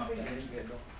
I think.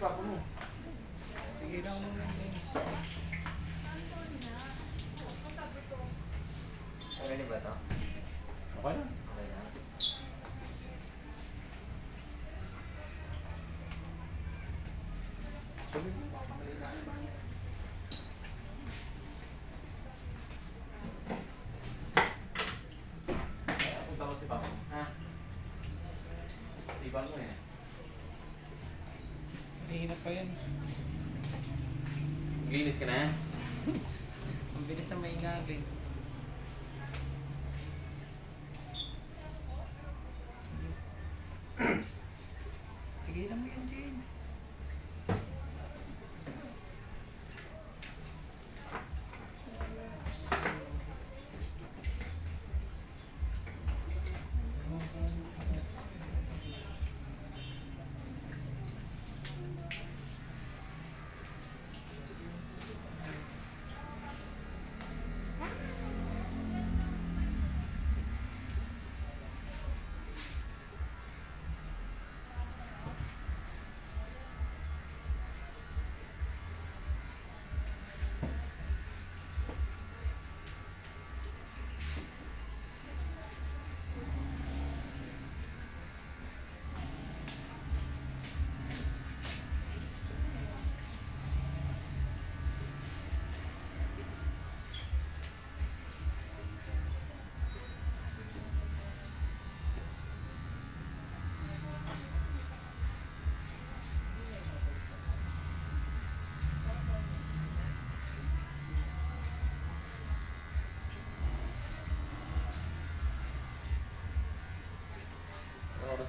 Si Papa mo. Sige lang muna James. Okay na ba ito? Okay na. Okay na. Punta ko si Papa. Ha? Sipan mo eh. Mahirap pa yan. Maglinis ka na. Ang bilis na may inagin.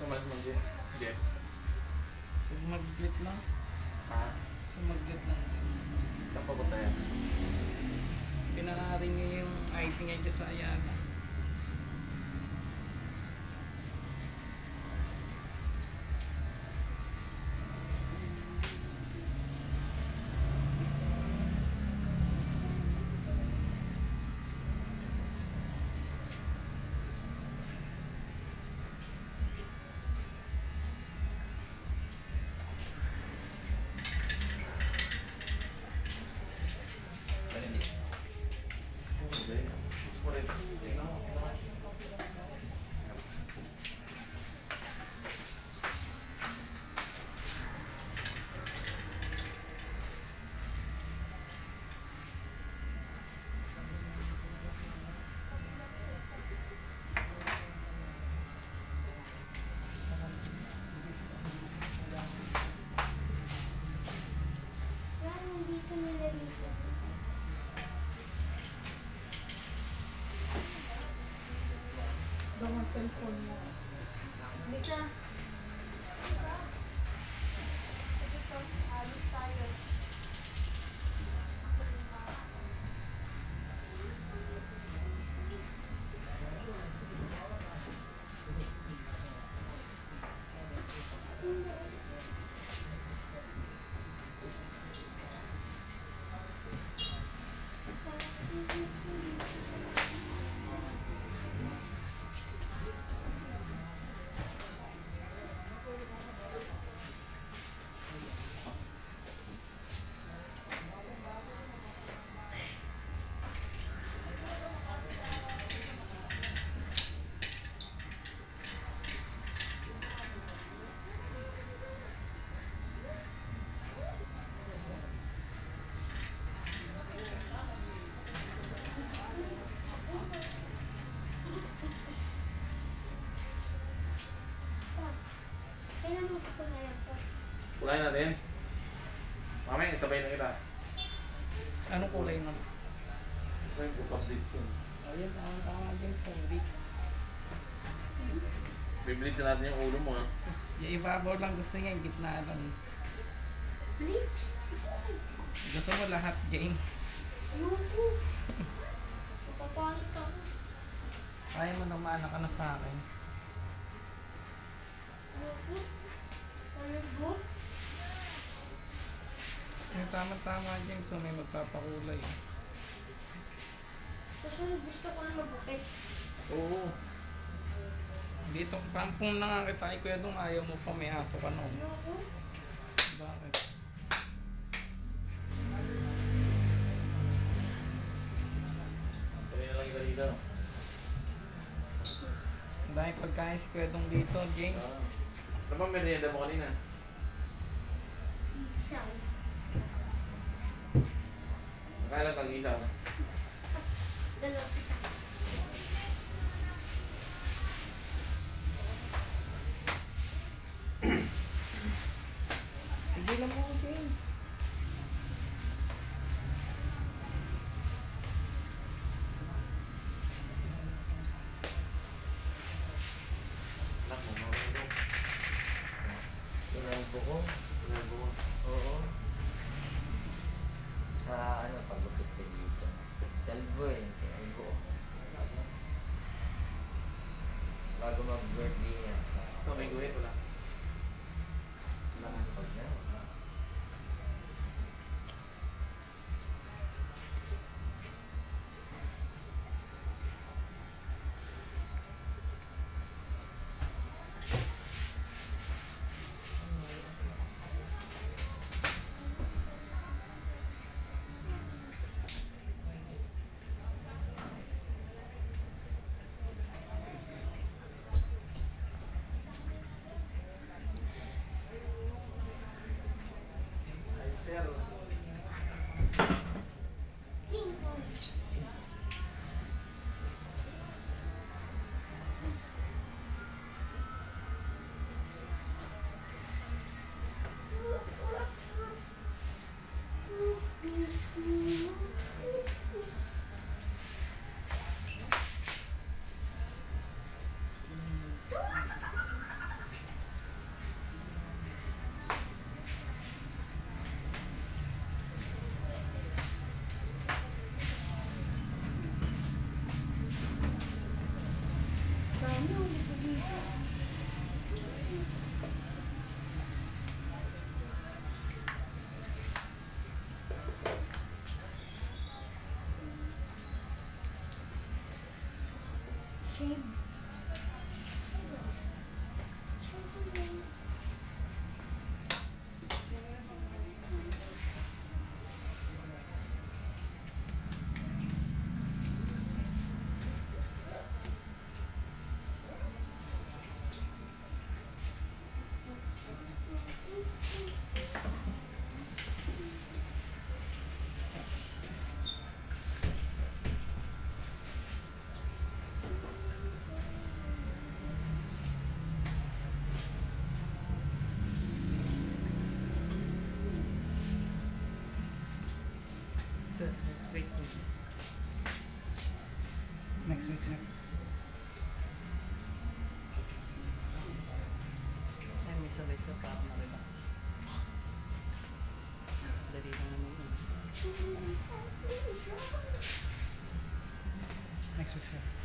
Umalis mo, Jeff? Jeff? Sumaglit lang. Ha? Sumaglit lang. Saan pa punta yan? Pinangaring niya yung IT niya dyan sa Ayala. Cellphone mo. Dito. Alis Kulayan natin. Mamaya, sabay na kita. Anong kulay mo? Ito yung bukas dates yun. Ayun, tama tama din sa weeks. Biblit na natin yung ulo mo ha. Yung ibabaw lang gusto niya, yung gitna lang. Bleach? Gusto mo lahat, Jane. Ayoko. Papapalit ako. Kaya mo nang maana ka na sa akin. Ayoko. Ayoko. Yung tama-tama, James, so may magpapakulay. Susunod gusto ko na mabukit. Oo. Dito, pampung na nga kita kay Kuya Dong, ayaw mo pa may aso ka noon. Ayoko. Bakit? Ang dahil pagkain si Kuya Dong dito, James. Ah. Ano ba merienda mo kanina? Isaw. Nakailan kang isaw? Dalawang isa. Ito, Next week, sharing.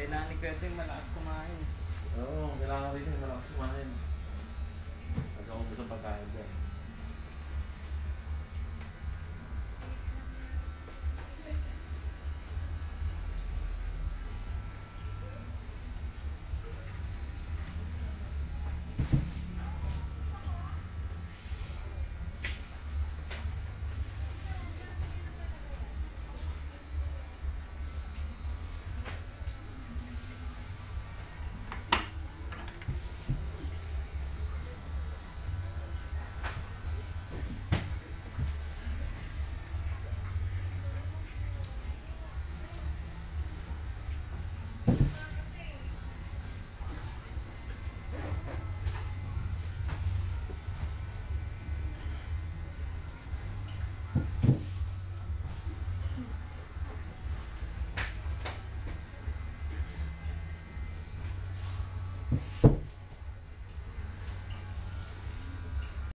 Kailangan ni Kwento yung malakas kumain. Oo, oh, kailangan rin yung malakas kumain. Pag ako gusto pagkain dyan.